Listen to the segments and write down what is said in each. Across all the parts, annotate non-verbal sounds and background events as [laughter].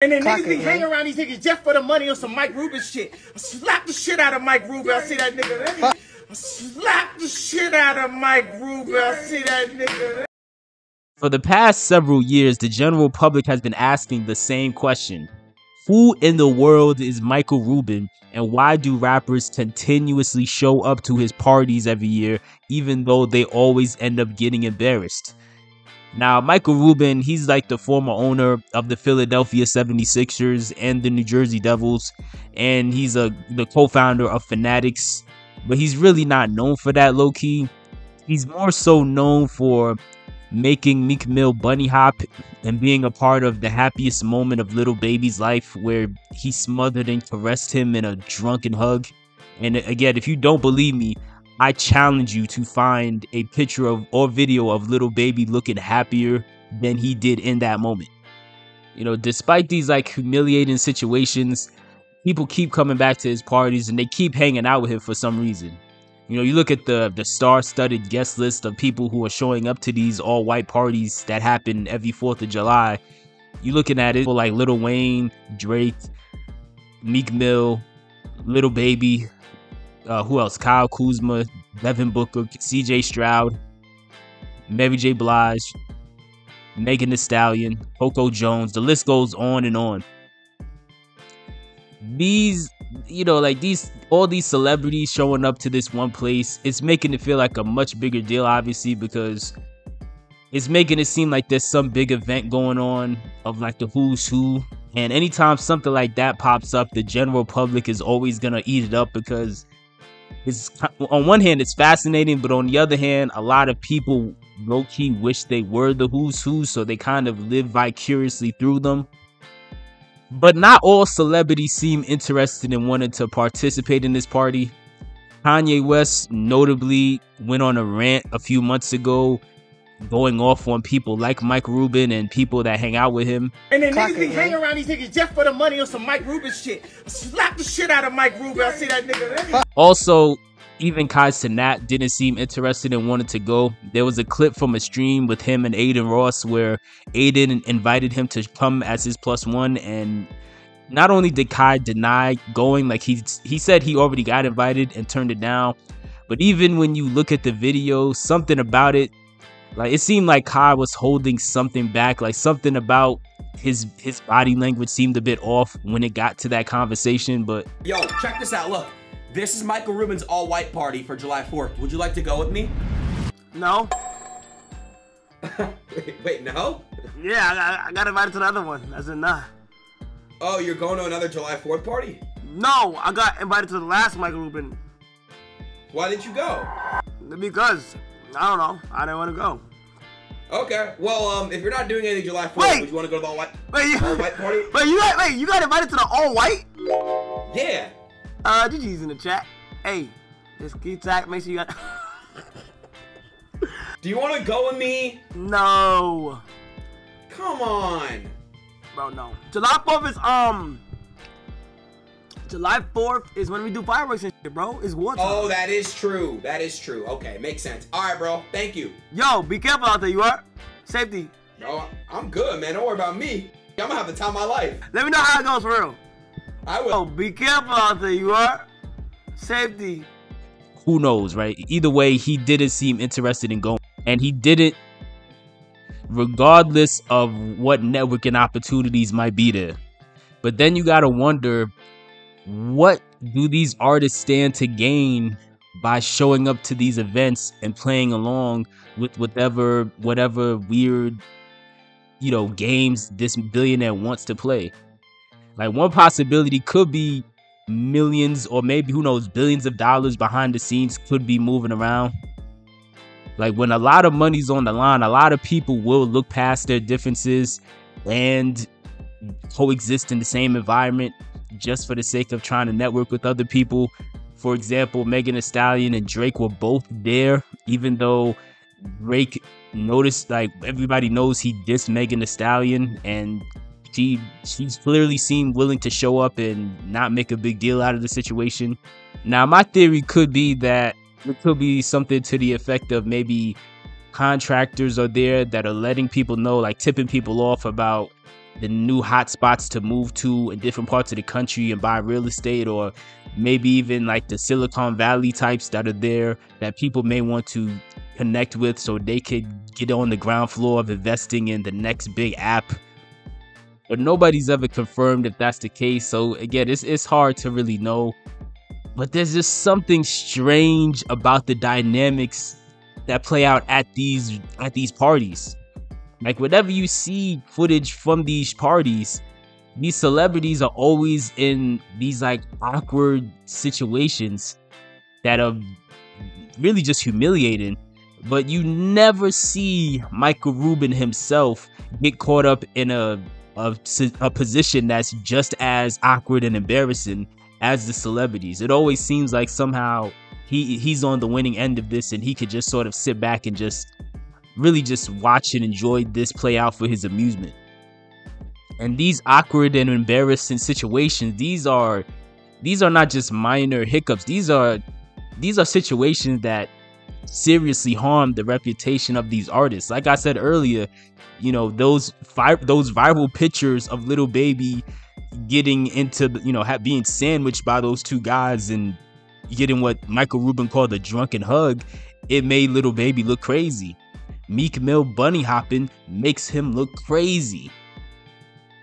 And then niggas be hanging around these niggas just for the money or some Mike Rubin shit. I slap the shit out of Mike Rubin. I see that nigga. I slap the shit out of Mike Rubin. I see that nigga. For the past several years, the general public has been asking the same question. Who in the world is Michael Rubin and why do rappers continuously show up to his parties every year even though they always end up getting embarrassed? Now, Michael Rubin, he's like the former owner of the Philadelphia 76ers and the New Jersey Devils, and he's a the co-founder of Fanatics, but he's really not known for that low key. He's more so known for making Meek Mill bunny hop and being a part of the happiest moment of Lil Baby's life where he smothered and caressed him in a drunken hug. And again, if you don't believe me, I challenge you to find a picture of or video of Lil Baby looking happier than he did in that moment. You know, despite these like humiliating situations, people keep coming back to his parties and they keep hanging out with him for some reason. You know, you look at the the star-studded guest list of people who are showing up to these all-white parties that happen every 4th of July. You're looking at it for like Lil Wayne, Drake, Meek Mill, Lil Baby, uh, who else? Kyle Kuzma, Devin Booker, CJ Stroud, Mary J. Blige, Megan Thee Stallion, Coco Jones. The list goes on and on. These, you know, like these, all these celebrities showing up to this one place, it's making it feel like a much bigger deal, obviously, because it's making it seem like there's some big event going on of like the who's who. And anytime something like that pops up, the general public is always gonna eat it up because it's on one hand it's fascinating, but on the other hand, a lot of people low key wish they were the who's who, so they kind of live vicariously through them. But not all celebrities seem interested in wanting to participate in this party. Kanye West notably went on a rant a few months ago going off on people like Mike Rubin and people that hang out with him. And then niggas be hanging around these niggas just for the money or some Mike Rubin shit. Slap the shit out of Mike Rubin. I see that nigga. Also, even Kai Cenat didn't seem interested and wanted to go. There was a clip from a stream with him and Adin Ross where Aiden invited him to come as his plus one and not only did Kai deny going, like he he said he already got invited and turned it down, but even when you look at the video, something about it like it seemed like Kai was holding something back, like something about his his body language seemed a bit off when it got to that conversation. But yo, check this out. Look, this is Michael Rubin's all-white party for July 4th. Would you like to go with me? No. [laughs] wait, wait, no? Yeah, I got, I got invited to the other one. I said nah. Oh, you're going to another July 4th party? No, I got invited to the last Michael Rubin. Why didn't you go? Because I don't know. I didn't want to go. Okay. Well, um, if you're not doing anything July 4th, wait, would you want to go to the all white, wait, you, all white party? [laughs] Wait, you got wait, you got invited to the all white? Yeah. Uh, GG's in the chat. Hey, just keep tag. Make sure you got. [laughs] Do you want to go with me? No. Come on. Bro, no. July 4th is um. July 4th is when we do fireworks and shit, bro. It's war time. Oh, that is true. That is true. Okay, makes sense. All right, bro. Thank you. Yo, be careful out there. You are safety. Oh, I'm good, man. Don't worry about me. I'm gonna have the time of my life. Let me know how it goes for real. I will. Oh, be careful out there. You are safety. Who knows, right? Either way, he didn't seem interested in going, and he didn't. Regardless of what networking opportunities might be there, but then you gotta wonder what do these artists stand to gain by showing up to these events and playing along with whatever whatever weird you know games this billionaire wants to play? Like one possibility could be millions or maybe who knows billions of dollars behind the scenes could be moving around. Like when a lot of money's on the line a lot of people will look past their differences and coexist in the same environment just for the sake of trying to network with other people. For example, Megan Thee Stallion and Drake were both there, even though Drake noticed, like everybody knows, he dissed Megan Thee Stallion, and she she's clearly seemed willing to show up and not make a big deal out of the situation. Now, my theory could be that it could be something to the effect of maybe contractors are there that are letting people know, like tipping people off about the new hot spots to move to in different parts of the country and buy real estate or maybe even like the Silicon Valley types that are there that people may want to connect with so they could get on the ground floor of investing in the next big app. But nobody's ever confirmed if that's the case. So again, it's it's hard to really know. But there's just something strange about the dynamics that play out at these at these parties. Like whenever you see footage from these parties, these celebrities are always in these like awkward situations that are really just humiliating. But you never see Michael Rubin himself get caught up in a, a, a position that's just as awkward and embarrassing as the celebrities. It always seems like somehow he he's on the winning end of this and he could just sort of sit back and just really just watch and enjoy this play out for his amusement. And these awkward and embarrassing situations, these are these are not just minor hiccups. These are these are situations that seriously harm the reputation of these artists. Like I said earlier, you know, those fi- those viral pictures of Lil Baby getting into you know being sandwiched by those two guys and getting what Michael Rubin called a drunken hug, it made Lil Baby look crazy. Meek Mill bunny hopping makes him look crazy.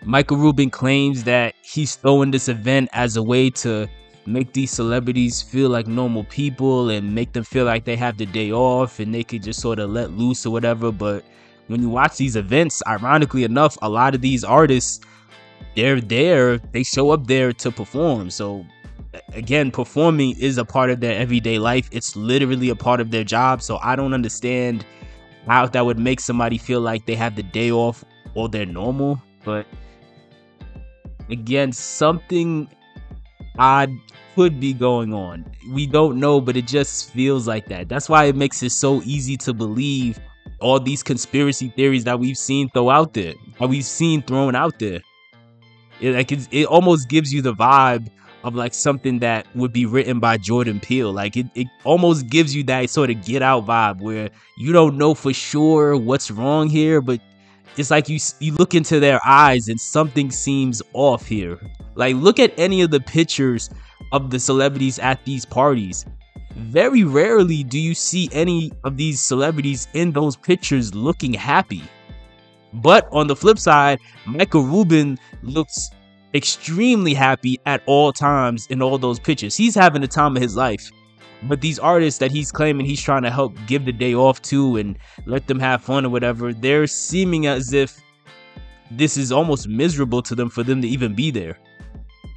Michael Rubin claims that he's throwing this event as a way to make these celebrities feel like normal people and make them feel like they have the day off and they could just sort of let loose or whatever. But when you watch these events, ironically enough, a lot of these artists, they're there, they show up there to perform. So again, performing is a part of their everyday life. It's literally a part of their job. So I don't understand how that would make somebody feel like they have the day off or they're normal. But again, something odd could be going on. We don't know, but it just feels like that. That's why it makes it so easy to believe all these conspiracy theories that we've seen throw out there, that we've seen thrown out there. It like it almost gives you the vibe of like something that would be written by Jordan Peele. Like it, it almost gives you that sort of get out vibe where you don't know for sure what's wrong here, but it's like you you look into their eyes and something seems off here. Like look at any of the pictures of the celebrities at these parties. Very rarely do you see any of these celebrities in those pictures looking happy. But on the flip side, Michael Rubin looks extremely happy at all times in all those pictures. He's having the time of his life. But these artists that he's claiming he's trying to help give the day off to and let them have fun or whatever, they're seeming as if this is almost miserable to them for them to even be there.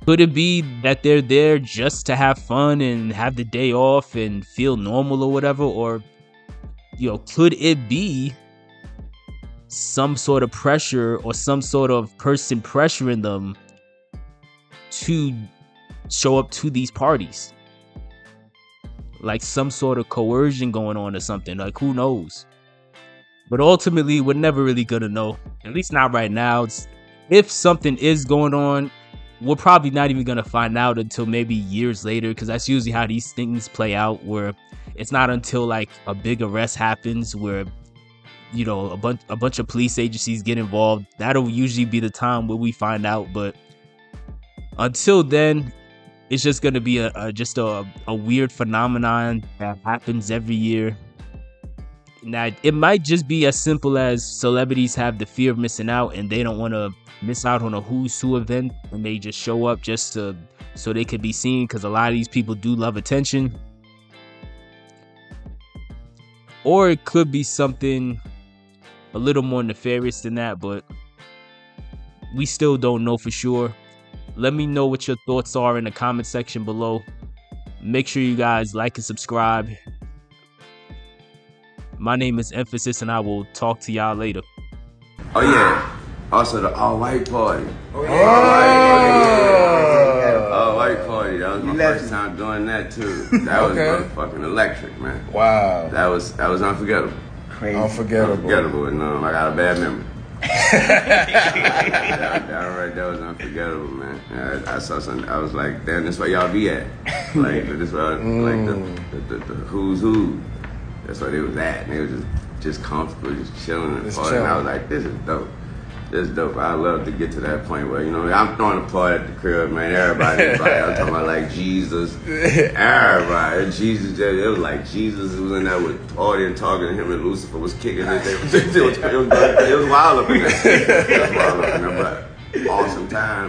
Could it be that they're there just to have fun and have the day off and feel normal or whatever? Or, you know, could it be some sort of pressure or some sort of person pressuring them to show up to these parties? like some sort of coercion going on or something. Like who knows? But ultimately, we're never really gonna know. At least not right now. It's, if something is going on, we're probably not even gonna find out until maybe years later, because that's usually how these things play out. Where it's not until like a big arrest happens, where you know a bunch a bunch of police agencies get involved. That'll usually be the time where we find out. But until then, it's just going to be a, a just a, a weird phenomenon that happens every year. Now it might just be as simple as celebrities have the fear of missing out and they don't want to miss out on a who's who event and they just show up just to so they could be seen because a lot of these people do love attention. Or it could be something a little more nefarious than that but we still don't know for sure let me know what your thoughts are in the comment section below. Make sure you guys like and subscribe. My name is Mfasis, and I will talk to y'all later. Oh yeah. Also the all white party. Oh, yeah. All white party. That was my first time doing that too. That was Okay. motherfucking electric, man. Wow. That was that was unforgettable. Crazy. Unforgettable. Unforgettable, and um, I got a bad memory. That, that right, that was unforgettable, man. I, I saw something. I was like, damn, this where y'all be at. Like [laughs] this where like the, the, the, the who's who. That's where they was at. And they was just just comfortable, just chilling and the Just party. And I was like, this is dope. That's dope. I love to get to that point where you know I'm throwing a party at the crib, man. Everybody, everybody I'm talking about like Jesus, everybody. Jesus, it was like Jesus was in there with party and talking to him, and Lucifer was kicking it. It was, [laughs] it was, it was, wild up in there. It was wild up in there, but awesome time.